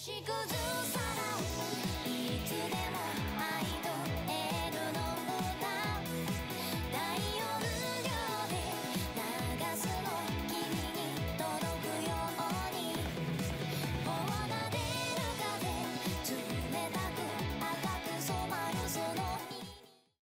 しくずされ